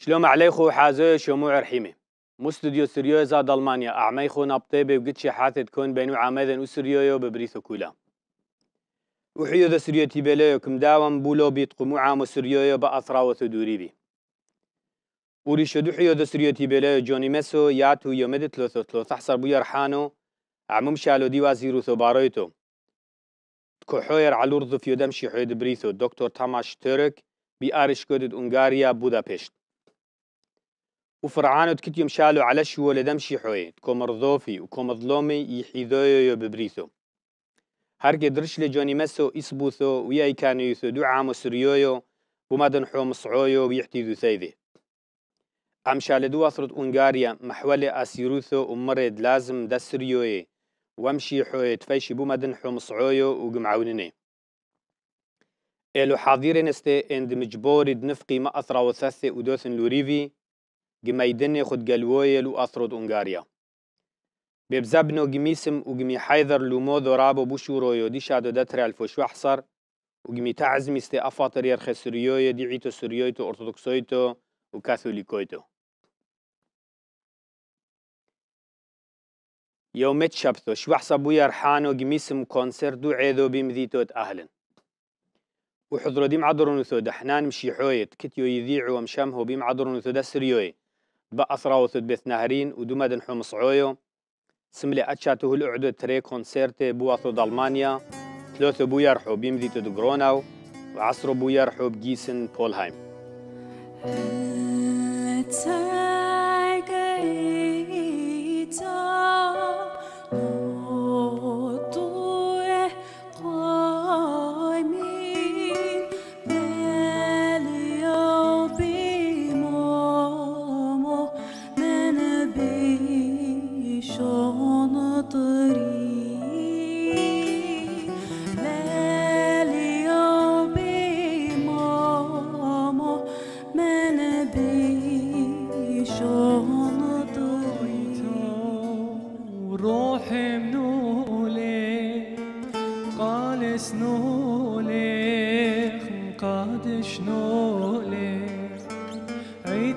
شلوم عليخو حازوي شموع رحيمة مو استوديو سريو زاد ألمانيا أعميخو نبطي بوجدش حاثة تكون بينو عماذن وسريو ببريثو كولا وحيو ذا سريو تيبيليو كم داوم بولو عامو سريو بأثرا وثدوري بي وري شدو حيو ذا سريو تيبيليو جوني مسو ياتو يومد تلوثو تلوث أحصر بو يرحانو عموم شالو دي وزيرو ثو كحوير على الأرض في دمشي حيد بريثو دكتور تاماش ترك بأرش كودد أنغاريا بودابشت وفرعانو تكتيم شالو على شو لدمشي حوي تكو مرضوفي وكو مظلومي يحيذويو ببريثو هرقي درش لجوني مسو إسبوثو وياي كانو يثو دو عامو سريويو ومدن حو مصعويو ويحتيذو ثيذي أم شالدو أثرد أنغاريا محولي أسيروثو ومرد لازم دا سريوي وامشي حوي تفايشي بومدن حو مصعويو وقمعونني إلو حاضرين استي اند مجبوري دنفقي ما أثرا وثاثي ودوثن لوريفي جميدني خد قلويل وأثرد أنغاريا ببزبنو جميسم وجمي حيذر لومو ذرابو بوشورويو دي شادو دتر الفوش وحصر وجمي تعزم استي أفاطر يرخي سريويو دي عيتو سريويتو أرثوذكسويتو وكاثوليكويتو يومت شبثو شوحصة بويا رحانو جميسم كونسر دو عيدو بمذيتوت أهلن. وحضرو ديم عدرون ثو دحنان مشي حويت كتيو يذيعو ومشامهو بيم عدرون ثو دسريوي. بأثراو ثو بث نهرين ودومدن حو مصعويو سملي أتشاتو الأعدو تري كونسيرتي بواثو دالمانيا ثلاثة بويرحو بيمذيتو دقروناو وعصرو بويرحو بجيسن بولهايم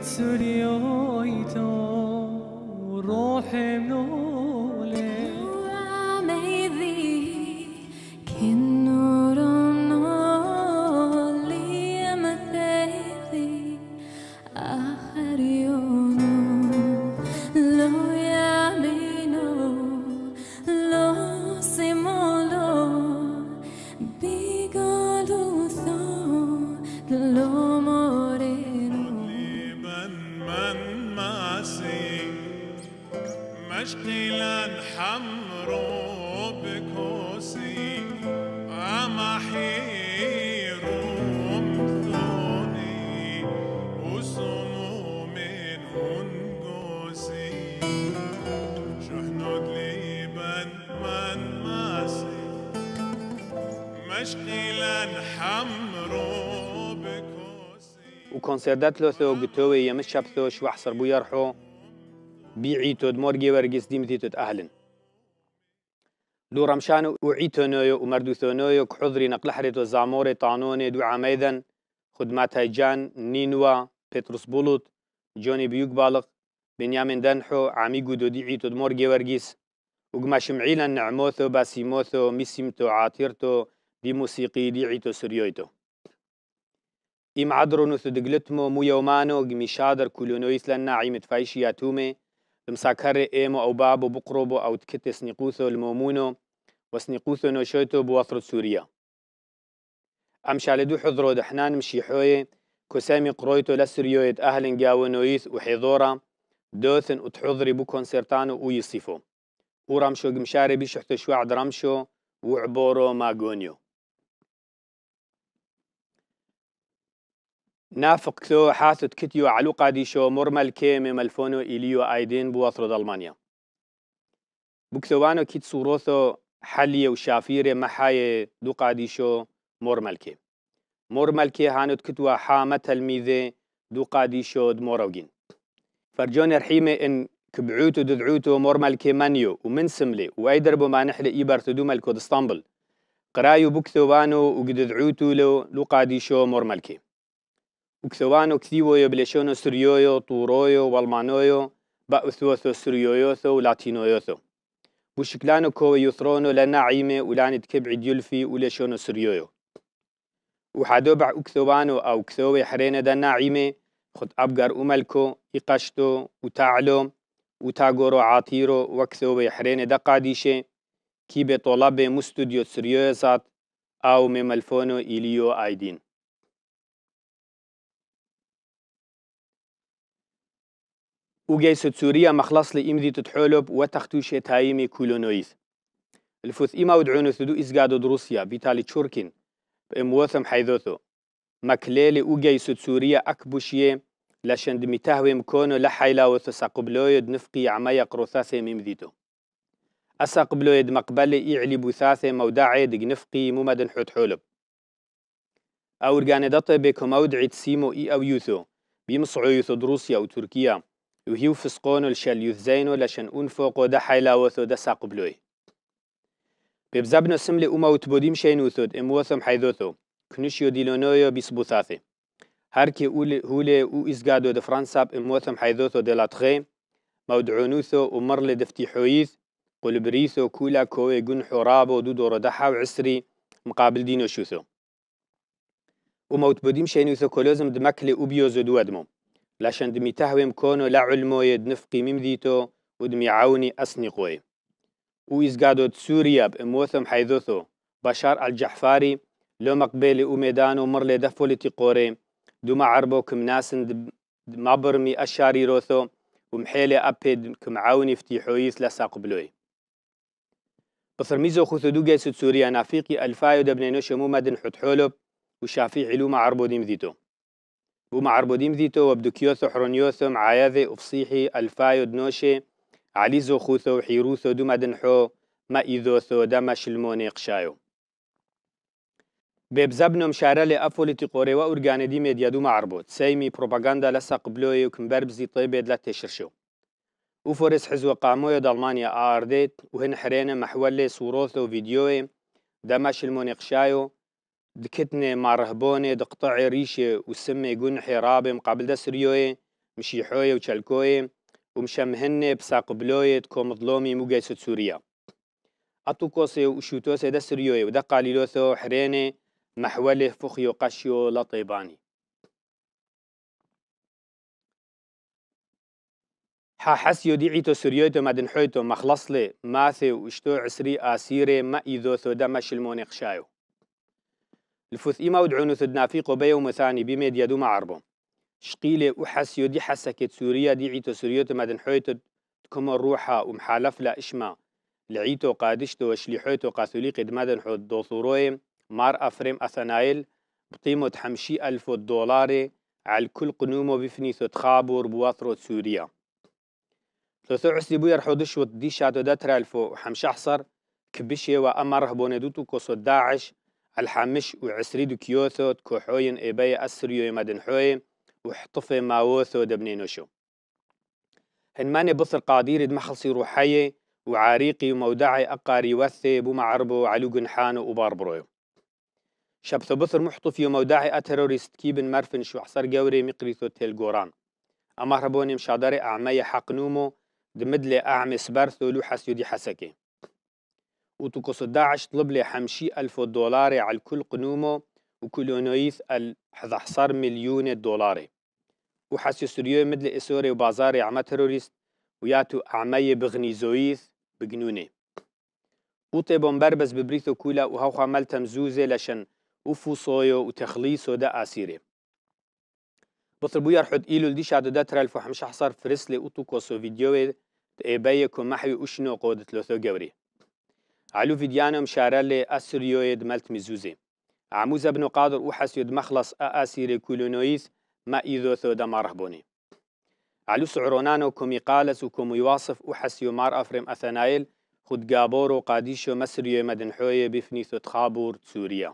تسلي روحي منور وكونسيردات لوثو قتوي يمس شابثو شو أحصر بو يرحو بيعيتو دمورجي ورقس ديمتيتو أهلن. لو رمشان وعيتو نويو ومردوثو نويو كحضري نقل حريتو زاموري طانوني دو عميدن خدمات هيجان نينوا بيتروس بولوت جوني بيوك بالغ بنيامين دنحو عميقو دو ديعيتو دمورجي ورقس وقماش معيلا نعموثو باسيموثو ميسيمتو عاطيرتو دي موسيقي ديعيتو سريويتو. إم عدرونو ثدقلتمو مو يومانو جمي شادر كلونو يثلنا عيمة فايشي تومي. مساكر إيمو أو بابو بقربو أو تكت سنقوثو المومونو وسنقوثو نوشوتو بوثرة سوريا. أم شالدو حضرو دحنان مشيحوي كسامي قرويتو لسريويت أهل جاو نويث وحضورا دوثن وتحضري بو كونسرتانو ويصيفو. ورمشو قمشاري بيشحتو شوع درمشو وعبورو ماغونيو. نافق كلو حاثت كتيو علو قاديشو مرمل كيمي ملفونو إليو آيدين بوثرو ألمانيا بكثوانو كيت صوروثو حلية وشافيرة محاية دو قاديشو مرمل كي. مرمل كي هانت كتوا حامة تلميذة دو قاديشو دموروجين فرجون رحيمة إن كبعوتو ددعوتو مرمل كي منيو ومن سملي وأيدربو ما نحلي إيبرتو دو ملكو دستنبل قرايو بكثوانو وقددعوتو لو لو قاديشو مرمل كي. وكثوانو كثيويو بليشونو سريويو طورويو والمانويو بأثوثو سريويوثو ولاتينويوثو وشكلانو كو يثرونو لنعيمة ولان تكبع ديولفي وليشونو سريويو وحدوبع أكثوانو أو كثوي حرينة دا نعيمة خد أبقر أملكو يقشتو وتعلو وتاغورو عاطيرو وكثوي حرينة دا قاديشة كي بطلب مستوديو سريوزات أو مملفونو إليو آيدين وجيست سوريا مخلص لي إمدي تتحولب وتختوش تايمي كولونويز. الفوث إما ودعونو ثدو إزقادو دروسيا بيتالي تشوركين بإموثم حيثوثو. مكليلي وجيست سوريا أكبوشية لشند متهوي مكونو لحيلا وثساقبلويد نفقي عمايا قروثاثي ممديتو أساقبلويد مقبلي إعلي بوثاثي مودعي دق نفقي ممدن حوت حولب أورجاني دطي بكو مودعي تسيمو إي أو يوثو بيمصعو يوثو دروسيا وتركيا. وهيو فسقونو الشال يثزينو لشان أنفوقو دا حيلاوثو دا ساقبلوي ببزابنو سملي أما وتبوديم شينوثود إموثم حيثوثو كنشيو ديلونويو بيسبوثاثي هاركي هولي أو إزغادو دا فرانساب إموثم حيثوثو دي لاتغي مودعونوثو ومرلي دفتي حويث. قلبريثو كولا كوي جن حرابو دو دورو دحا وعسري مقابل دينو شوثو. وموت بوديم شينوثو كولوزم دمكلي أوبيوزو دوادمو لاشن دمي تهويم كونو لا علمو يدنفقي ممديتو ودمي عوني أسني قوي وإزقادو سوريا بإموثم حيثوثو بشار الجحفاري لو مقبلي وميدانو مرلي دفولي تقوري دوما عربو كم ناسن ما برمي أشاري روثو ومحيلي أبيد كم عوني فتيحويث لساق بلوي خوثو جيسد سوريا نافيقي الفايو دبنينو شمو مدن حتحولب وشافي علوم عربو ديم ذيتو بوما عربوديم ذيتو وبدوكيوثو حرونيوثو معاياذي وفصيحي ألفايو دنوشي عليزو خوثو حيروثو دوما دنحو ما إذوثو دما شلموني قشايو. ببزبنو مشارة لأفوليتي قوري وأورغاني دي ميديا دوما عربوت. سيمي بروباغندا لسا قبلوي وكمبربزي طيبة دلا تشرشو. وفورس حزو قاموية دالمانيا آرديت وهن حرينا محولي صوروثو فيديوي دما شلموني قشايو. دكتني مع رهبوني دقطعي ريشة وسمي جنحي رابي مقابل دا سريوي مشيحوي وشالكوي ومشمهني بساقبلوي تكو مظلومي مجيسة سوريا. أطوكوسي وشوتوسي دا سريوي ودا قاليلوثو حريني محوله فخيو قشيو لطيباني حا حسيو ديعيتو سريويتو مدن حويتو مخلصلي ماثي وشتو عسري آسيري ما إذوثو دا مشلموني قشايو الفوث إما ودعونو ثدنا في قبية ومثاني بميديا دوما عربو. شقيلة وحسيو دي حسكت سوريا دي عيتو سوريوتو مدن حويتو تكما روحا ومحالف لا إشما. لعيتو قادشتو وشليحويتو قاثوليق مدن حود دوثوروي مار أفريم أثنايل بقيمة حمشي ألف دولار على كل قنومو بفني تخابور بواثرو سوريا. ثلاثة عسلي بو يرحودش ودي شاتو داتر ألفو حمش أحصر كبشي وأمر هبوندوتو كوسو داعش الحمش وعسريدو كيوثو كوحوين إباي أسريو مدن حوي وحطفي ماوثو دبنينوشو هنماني بصر قادير دمخلصي روحي وعاريقي ومودعي أقاري وثي بومعربو علو جنحانو وباربرويو. شبثو بصر محطفي ومودعي أتروريست كيبن مرفن شو حصر جوري مقريثو تيل جوران. أما ربوني مشادري أعمي حقنومو دمدلي أعمي سبرثو لوحس يدي حسكي. وتقص داعش طلب لي حمشي ألف دولار على كل قنومه وكلونويث الحضحصر مليون دولار وحسي سوريو مدل إسوري وبازاري عما تروريست وياتو أعمي بغني زويث بجنوني وطيبون بربز ببريثو كولا وهو عمل تمزوزة لشن وفوصويو وتخليصو دا آسيري. بطربو يرحد إيلو لدي شادو دا ترالفو حمش حصر فرسلي وطوكوسو فيديوه تقبايكو محوي وشنو قودت لوثو جوري. علو فيديانم شارلي أسريويد ملت مزوزي عموز ابن قادر وحسيد مخلص أسيري كولونويث ما إذو ثو دمارهبوني علو سعرونانو كومي قالس وكومي يواصف وحسيو مار أفرم أثنايل خد جابورو قاديشو مسريو مدنحوية بفنيثو تخابور سوريا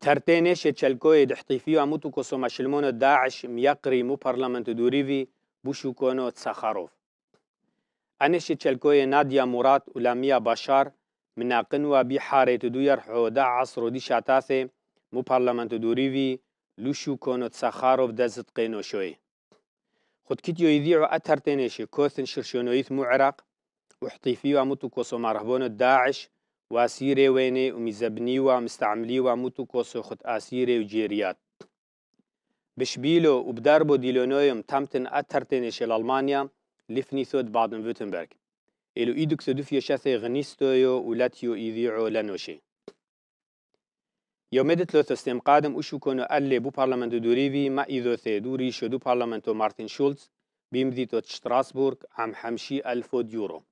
ترتينيش تشلكوي دحطيفيو عموتو كوسو مشلمونو داعش ميقري مو برلمانتو دوريفي بوشو كونو تساخروف أنش تشلكوي ناديا مراد ولاميا بشار مناقن بي حارة دو يرحو دا عصر دي شاتاثي مو بارلمان دوريفي لوشو كونو تساخاروف دزت قينو شوي. خد كتيو يذيعو أتر تنشي كوثن شرشونويث مو عراق وحطيفي ومتو كوسو مرهبون داعش واسيري ويني ومزبني ومستعملي ومتو كوسو خد آسيري وجيريات. بشبيلو وبداربو ديلونويوم تمتن أتر تنشي لألمانيا لفني ثود بادن فوتنبرغ إلو إيدوك سدوفيا شاثي غنيستويو ولاتيو إذيعو لنوشي يومدت لو تستيم قادم وشو كونو ألي بو بارلمان دوريفي ما إذو ثي دوري شدو بارلمانتو مارتن شولز بيمديتو شتراسبورغ عم حمشي ألفو يورو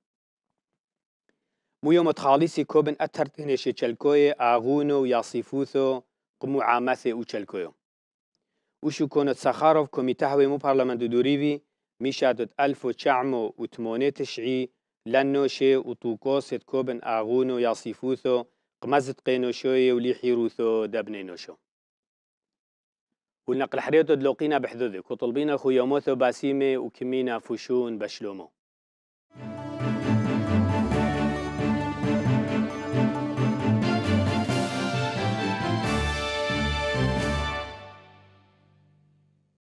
مو يوم تخاليسي كوبن أتر تنشي تشلكوي آغونو ياسيفوثو قمو عامثي أو تشلكويو وشو كونو تسخاروف كوميتاهوي مو بارلمان دوريفي ميشادت ألفو تشعمو وتموني تشعي لنوشي وطوكوست كوبن آغونو ياسيفوثو قمزت قينوشوي ولي حيروثو دبنينوشو والنقل حريتو دلوقينا بحدودك وطلبينا خو يوموثو باسيمي وكمينا فوشون بشلومو.